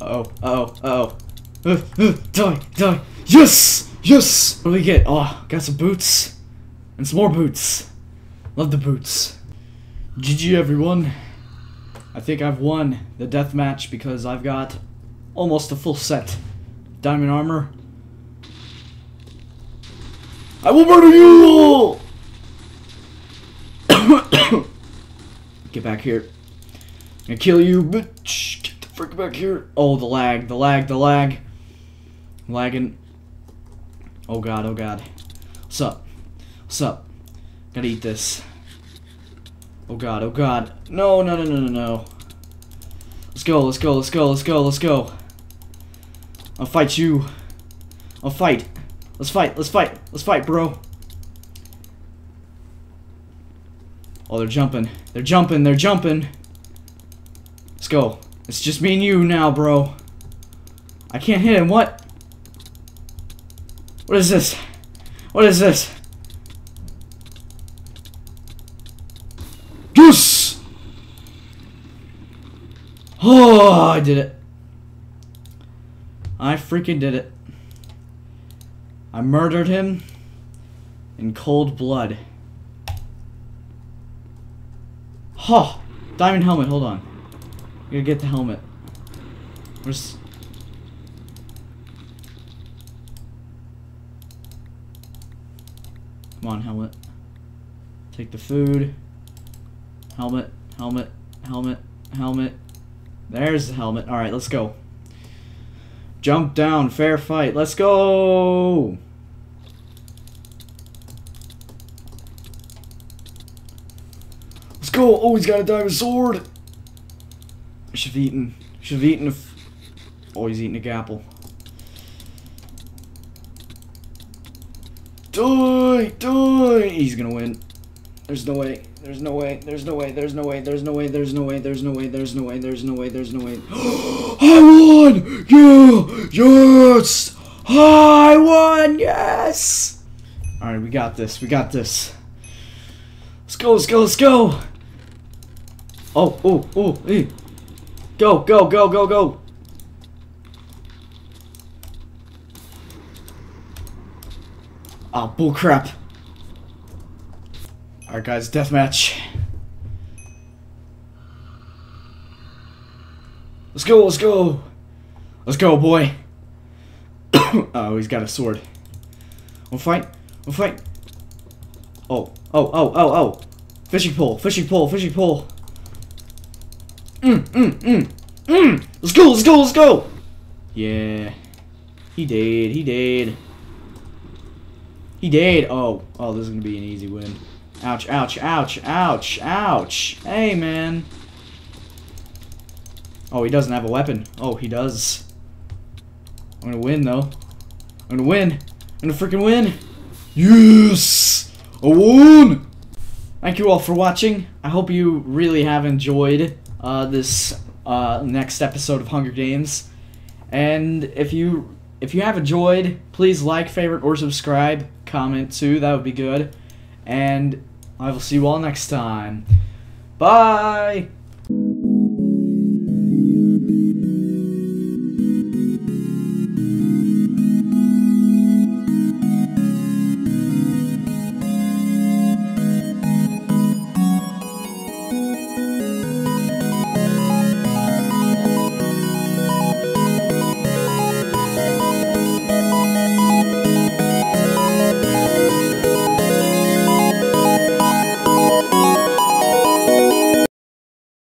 Uh oh, uh oh, oh. Uh, uh, die, die. Yes! Yes! What do we get? Oh, got some boots. And some more boots. Love the boots. GG everyone. I think I've won the death match because I've got almost a full set. Diamond armor. I will murder you! Get back here. Gonna kill you, bitch. Frick back here. Oh, the lag, the lag, the lag. Lagging. Oh god, oh god. What's up? What's up? Gotta eat this. Oh god, oh god. No, no, no, no, no, no. Let's go, let's go, let's go, let's go, let's go. I'll fight you. I'll fight. Let's fight, let's fight, let's fight, bro. Oh, they're jumping. They're jumping, they're jumping. Let's go. It's just me and you now, bro. I can't hit him, what? What is this? What is this? Yes! Oh, I did it. I freaking did it. I murdered him in cold blood. Huh. Diamond helmet, hold on. I gotta get the helmet. Where's... Come on, helmet. Take the food. Helmet, helmet, helmet, helmet. There's the helmet. Alright, let's go. Jump down, fair fight. Let's go! Let's go! Oh, he's got a diamond sword! Should have eaten. Should have eaten a. F oh, he's eating a gapple. Die! Die! He's gonna win. There's no way. There's no way. There's no way. There's no way. There's no way. There's no way. There's no way. There's no way. There's no way. There's no way. I won! Yeah! Yes! I won! Yes! Alright, we got this. We got this. Let's go, let's go, let's go! Oh, oh, oh, hey. Go, go, go, go, go! Oh, bullcrap. Alright guys, deathmatch. Let's go, let's go! Let's go, boy! oh, he's got a sword. We'll fight, we'll fight. Oh, oh, oh, oh, oh! Fishing pole, fishing pole, fishing pole! Mm, mm, mm, mm! Let's go, let's go, let's go! Yeah. He did, he did. He did. Oh, oh, this is gonna be an easy win. Ouch, ouch, ouch, ouch, ouch. Hey, man. Oh, he doesn't have a weapon. Oh, he does. I'm gonna win, though. I'm gonna win. I'm gonna freaking win. Yes! I won! Thank you all for watching. I hope you really have enjoyed uh, this uh, next episode of Hunger Games. And if you if you have enjoyed, please like, favorite, or subscribe. Comment too, that would be good. And I will see you all next time. Bye!